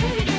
hate it.